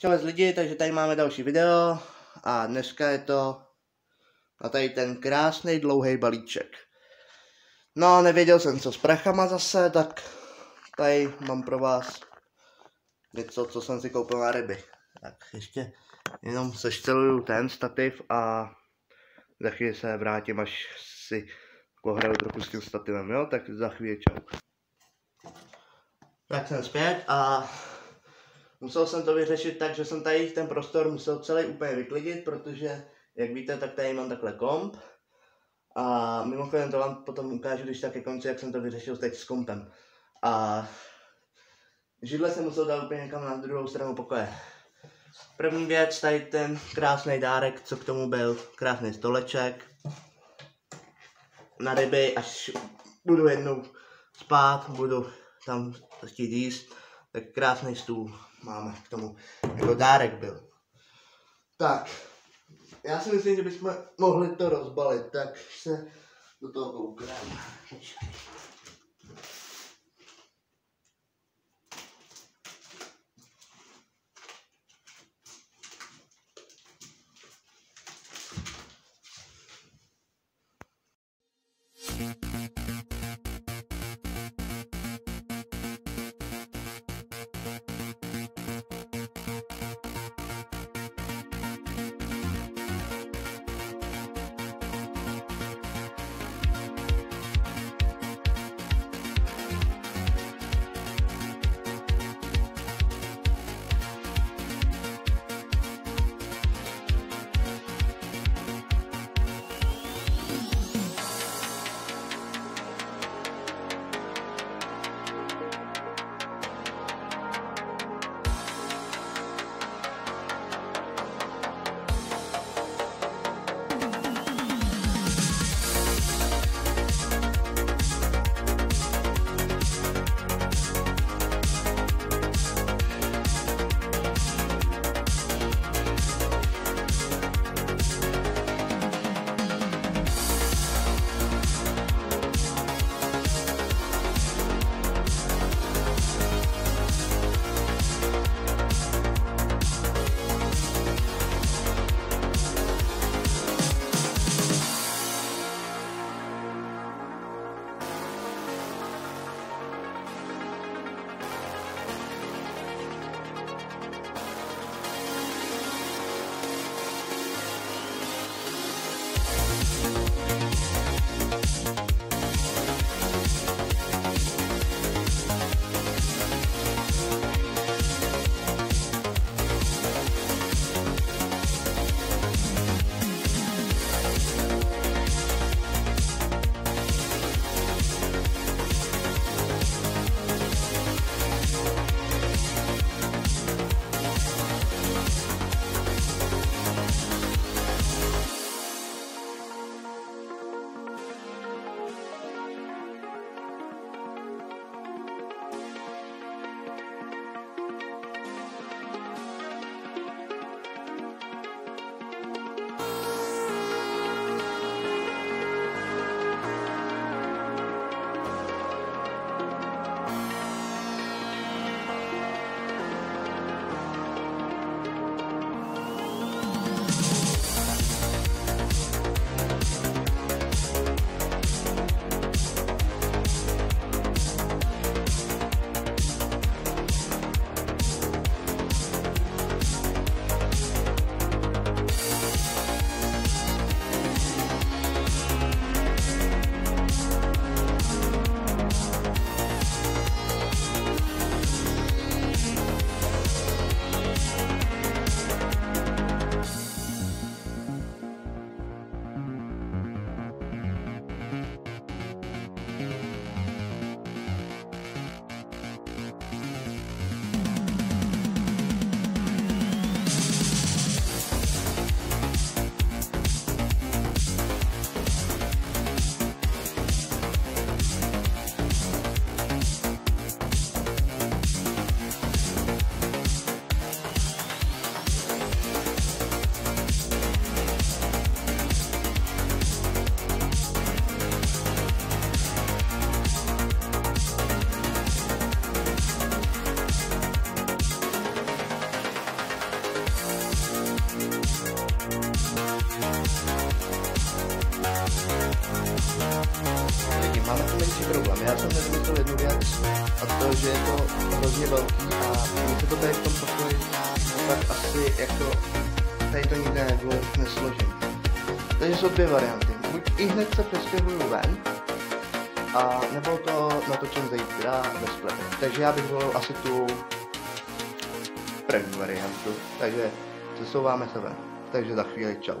Čau lidi, takže tady máme další video a dneska je to na tady ten krásný dlouhý balíček. No, nevěděl jsem co s prachama zase, tak tady mám pro vás něco, co jsem si koupil na ryby. Tak ještě jenom sešteluju ten stativ a za chvíli se vrátím, až si pohraju trochu s tím stativem, jo? Tak za chvíli čau. Tak jsem zpět a musel jsem to vyřešit tak, že jsem tady ten prostor musel celý úplně vyklidit, protože, jak víte, tak tady mám takhle komp. A mimochodem to vám potom ukážu, když tak ke konci, jak jsem to vyřešil teď s kompem. A židle jsem musel dát úplně někam na druhou stranu pokoje. První věc, tady ten krásný dárek, co k tomu byl, krásný stoleček. Na ryby, až budu jednou spát, budu tam chtít jíst, tak krásný stůl máme k tomu, jako dárek byl. Tak, já si myslím, že bychom mohli to rozbalit, tak se do toho koukneme. Jsem nevymyslel jednu věc a to, že je to hrozně velký a mi se to tady v tom pokoji tak asi jako tady to nikde nebylo nesložení. Takže jsou dvě varianty. Buď i hned se přestěhuju ven, a nebo to natočím zítra ve sklepě. Takže já bych volil asi tu první variantu. Takže přesouváme se ven. Takže za chvíli čau.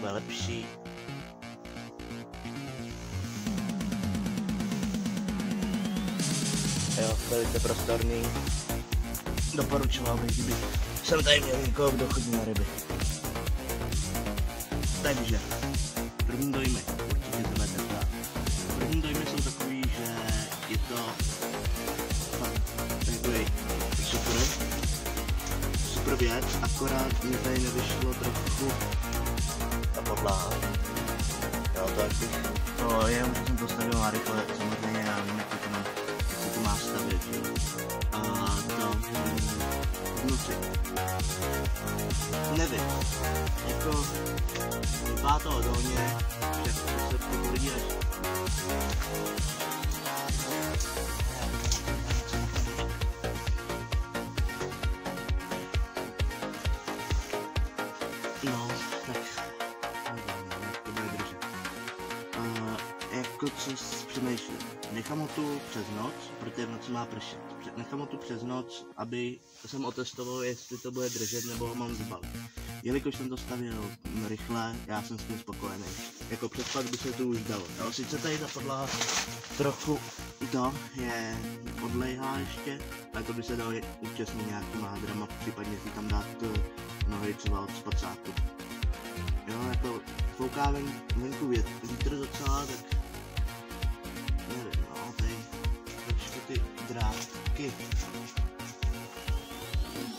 bude lepší. Jo, velice prostorný. Doporučoval bych, kdyby jsem tady měl někoho, kdo chodí na ryby. Takže, první dojmy, určitě to bude První dojmy jsou takový, že je to takový super, super věc, akorát mi tady nevyšlo trochu podlaha. Jo, to bych, to je, jsem to stavil na rychle, samozřejmě já vím, jak to, má, jak to má stavit, jo. A to, vnuci. Nevím, jako, vypadá to odolně, že se jako co přemýšlím. Nechám ho tu přes noc, protože v noci má pršet. Nechám ho tu přes noc, aby jsem otestoval, jestli to bude držet nebo ho mám zbalit. Jelikož jsem to stavil rychle, já jsem s tím spokojený. Jako předpad by se to už dalo. Jo, sice tady ta podlaha trochu to je odlejhá ještě, ale to by se dalo účastnit nějakýma hadrama, případně si tam dát nohy třeba od spacáku. Jo, jako fouká ven, venku vítr docela, tak drátky.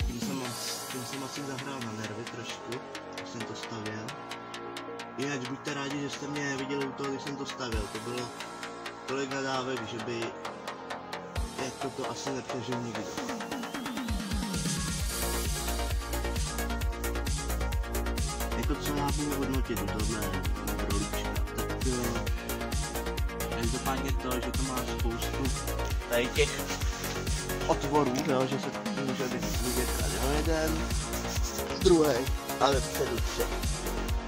Tím jsem, tím jsem asi zahrál na nervy trošku, když jsem to stavěl. Jinak buďte rádi, že jste mě viděli u toho, když jsem to stavěl, to bylo tolik nadávek, že by jako to asi nepřežil nikdo. Jako co budu hodnotit u tohle rolíčka, tak eh, každopádně to, že to má spoustu tady těch otvorů, jo, že se může vidět tady jeden, druhý, ale vpředu tři.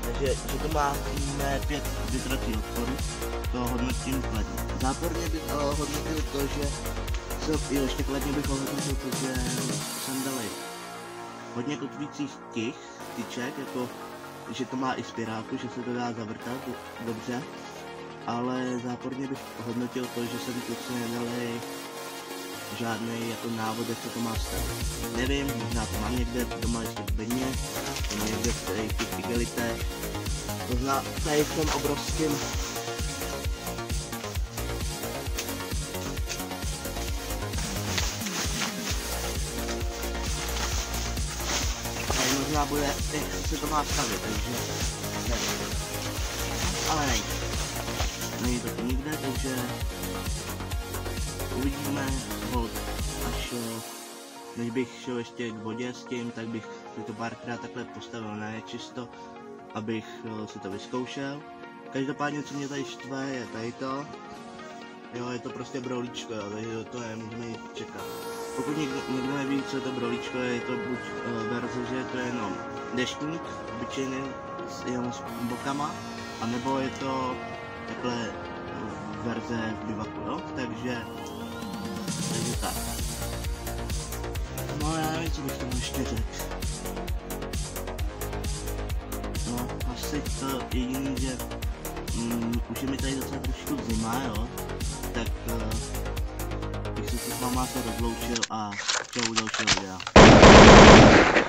Takže že to má mé pět vytratí otvorů, to hodnotím kladně. Záporně bych uh, hodnotil to, že co, jo, ještě kladně bych hodnotil to, že jsem dali hodně kotvících těch tyček, jako že to má i spirálku, že se to dá zavrtat dobře, ale záporně bych hodnotil to, že jsem kluci nedali žádný jako návod, jak se to má stavit. Nevím, možná to mám někde doma ještě v bedně, nebo někde v těch igelitech, možná tady v tom obrovském možná bude, jak se to má stavit, takže. Ale není. Není to nikde, takže uvidíme, hold, až než bych šel ještě k vodě s tím, tak bych si to párkrát takhle postavil na čisto, abych si to vyzkoušel. Každopádně, co mě tady štve, je tady to. Jo, je to prostě brolíčko, jo, takže to je, můžeme jít čekat. Pokud někdo, někdo neví, co je to brolíčko, je to buď uh, verze, že to je jenom deštník, obyčejný, jenom s bokama, anebo je to takhle verze v bivaku, jo? Takže, takže tak. No já nevím, co bych tomu ještě řekl. No, asi to jediný, že mm, už je mi tady docela trošku zima, jo? Tak uh, bych se s váma se rozloučil a čau u dalšího videa.